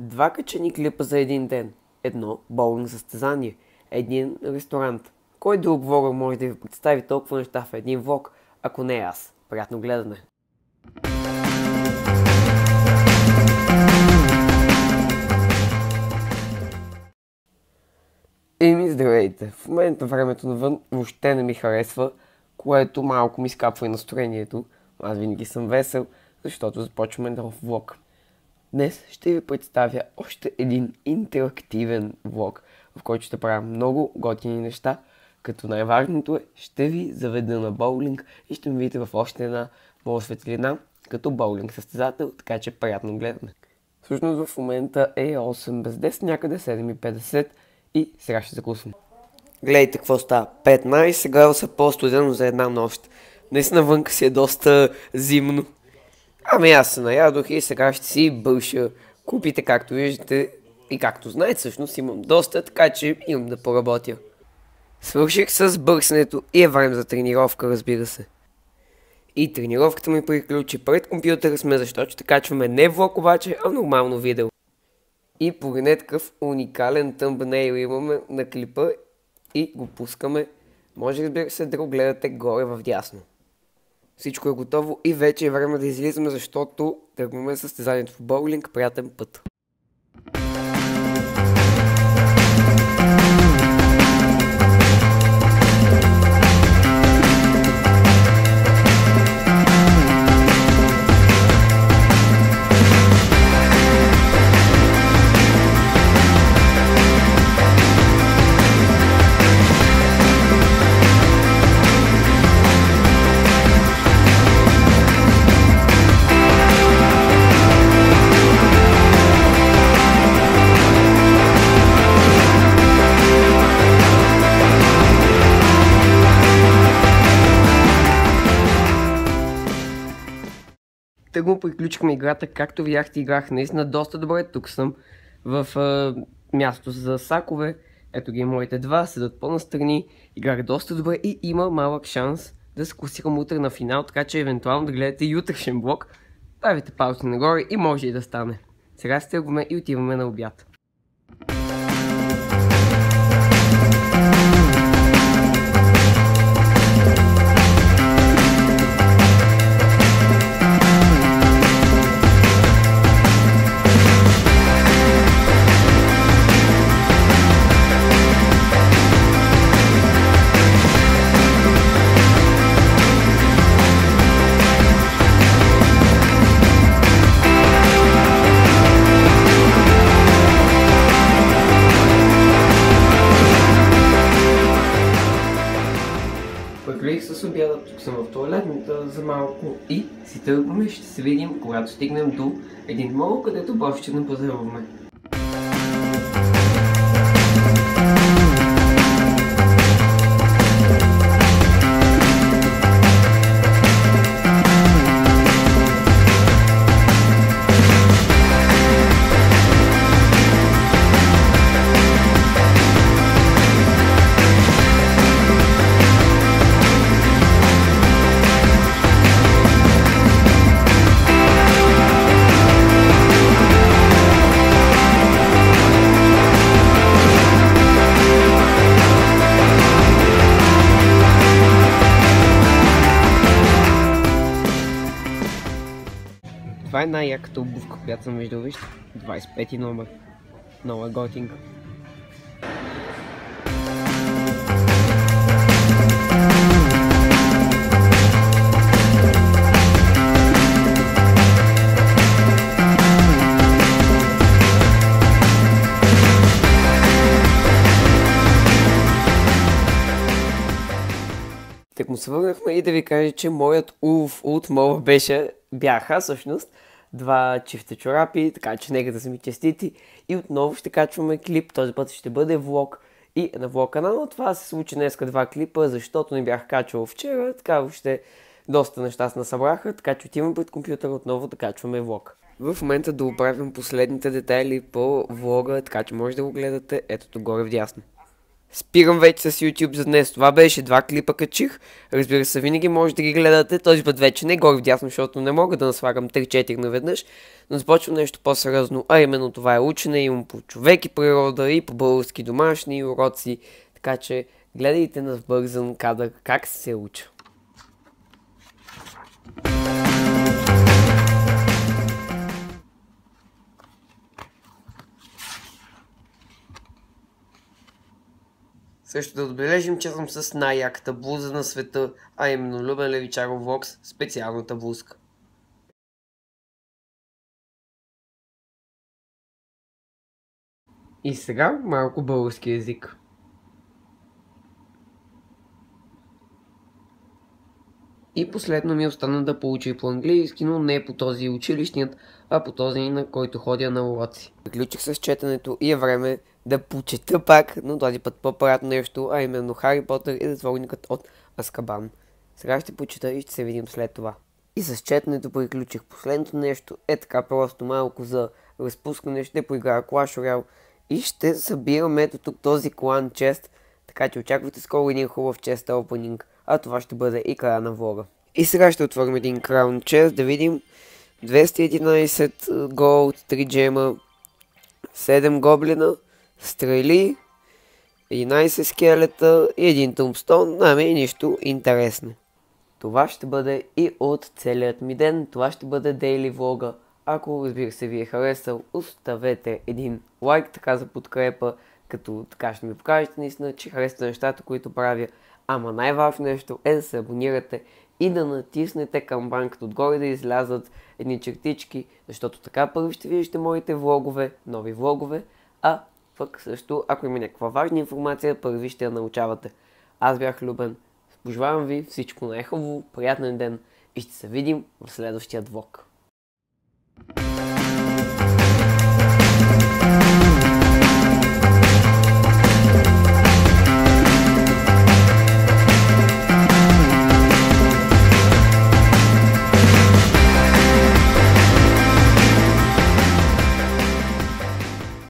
Два качени клипа за един ден. Едно боулинг състезание. Един ресторант. Кой друг влогър може да ви представи толкова неща в един влог, ако не аз? Приятно гледане! Еми, здравейте! В момента времето навън въобще не ми харесва, което малко ми скапва и настроението. Аз винаги съм весел, защото започваме нов влог. Днес ще ви представя още един интерактивен влог, в който ще правя много готини неща, като най-важното е, ще ви заведа на боулинг и ще ми видите в още една моя светлина, като боулинг състезател, така че приятно гледане. Всъщност в момента е 8 без 10, някъде 7.50 и сега ще закусвам. Гледайте какво става. 15 градуса по-студено за една нощ. Наистина вънка си е доста зимно. Ами аз се наядох и сега ще си бълша. Купите, както виждате и както знаете, всъщност имам доста, така че имам да поработя. Свърших с бърсенето и е време за тренировка, разбира се. И тренировката ми приключи. Пред компютъра сме, защото качваме не влог обаче, а нормално видео. И погледнете такъв уникален тъмбнейл имаме на клипа и го пускаме. Може разбира се да го гледате горе в дясно. Всичко е готово и вече е време да излизаме, защото тръгваме състезанието в боулинг. Приятен път! Тъгмо приключихме играта. Както видяхте, играх наистина доста добре. Тук съм в а, място за сакове. Ето ги моите два, седат по-настрани. Играх доста добре и има малък шанс да се класирам утре на финал, така че евентуално да гледате и утрешен блок. Правите пауза нагоре и може и да стане. Сега стъргваме и отиваме на обяд. Туалетната за малко и си тръгваме, ще се видим, когато стигнем до един мол, където баш ще напазаруваме. Това е най-яката обувка, която съм виждал, вижте. 25 номер. Е готинка. Так му се и да ви кажа, че моят улов от мола беше, бяха всъщност два чифта чорапи, така че нека да са ми честити. И отново ще качваме клип, този път ще бъде влог и на влог канала. Това се случи днеска два клипа, защото не бях качвал вчера, така въобще доста неща се насъбраха, така че отиваме пред компютъра отново да качваме влог. В момента да оправям последните детайли по влога, така че може да го гледате ето горе вдясно. Спирам вече с YouTube за днес. Това беше два клипа качих. Разбира се, винаги може да ги гледате. Този път вече не горе вдясно, защото не мога да наслагам 3-4 наведнъж. Но започвам нещо по-сериозно, а именно това е учене. Имам по човек и природа и по български домашни уроци. Така че гледайте на бързан кадър как се уча. Също да отбележим, че съм с най-яката блуза на света, а именно Любен Левичаров Вокс, специалната блузка. И сега малко български язик. И последно ми остана да получа и по английски, но не по този училищният, а по този, на който ходя на уроци. Приключих с четенето и е време да почета пак, но този път по-приятно нещо, а именно Хари Потър и затворникът от Аскабан. Сега ще почета и ще се видим след това. И с четенето приключих. Последното нещо е така просто малко за разпускане. Ще поиграя Clash Royale и ще събирам ето тук този клан чест, така че очаквайте скоро един хубав чест опенинг, а това ще бъде и края на влога. И сега ще отворим един краун чест да видим 211 голд, 3 джема, 7 гоблина, стрели, 11 скелета и един тумстон. Ами нищо интересно. Това ще бъде и от целият ми ден. Това ще бъде дейли влога. Ако разбира се ви е харесал, оставете един лайк така за подкрепа, като така ще ми покажете наистина, че харесате нещата, които правя. Ама най-важно нещо е да се абонирате и да натиснете камбанката отгоре да излязат едни чертички, защото така първи ще виждате моите влогове, нови влогове, а пък също, ако има някаква важна информация, първи ще я научавате. Аз бях Любен. Пожелавам ви всичко най-хубаво, приятен ден и ще се видим в следващия влог.